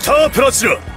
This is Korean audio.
스타 플러스라